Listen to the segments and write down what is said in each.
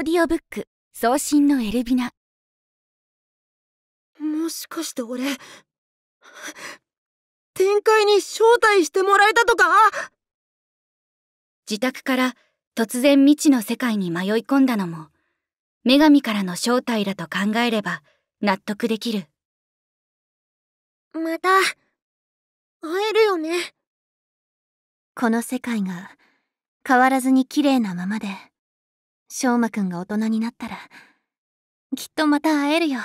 オーディオブック送信のエルビナ。もしかして俺展開に招待してもらえたとか？自宅から突然未知の世界に迷い込んだのも女神からの招待だと考えれば納得できる。また会えるよね。この世界が変わらずに綺麗なままで翔馬くんが大人になったらきっとまた会えるよ。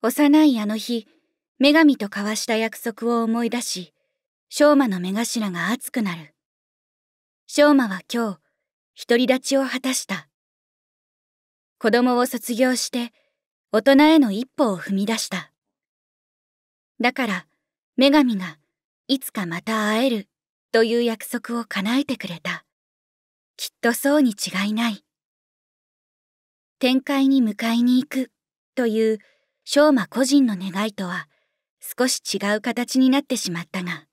幼いあの日女神と交わした約束を思い出し翔馬の目頭が熱くなる。翔馬は今日独り立ちを果たした。子供を卒業して大人への一歩を踏み出した。だから女神がいつかまた会えるという約束を叶えてくれた。きっとそうに違いない。展開に迎えに行く。という昌馬個人の願いとは少し違う形になってしまったが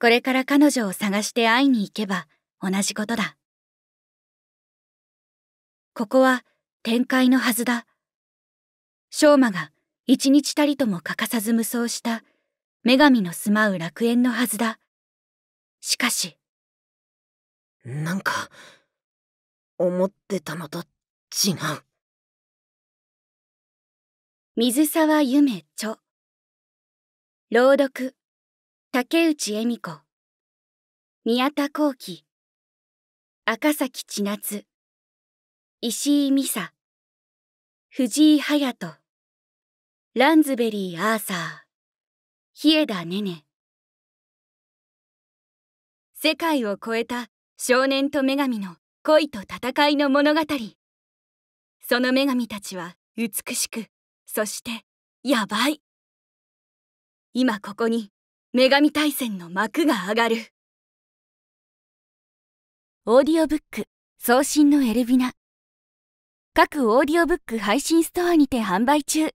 これから彼女を探して会いに行けば同じことだ。ここは展開のはずだ。昌馬が一日たりとも欠かさず無双した女神の住まう楽園のはずだ。しかしなんか思ってたのと違う。水沢夢著。朗読竹内恵美子。宮田幸喜。赤崎千夏。石井美沙。藤井隼人。ランズベリー・アーサー。日枝ねね世界を超えた少年と女神の恋と戦いの物語。その女神たちは美しくそしてやばい。今ここに女神大戦の幕が上がる。オーディオブック送信のエルビナ。各オーディオブック配信ストアにて販売中。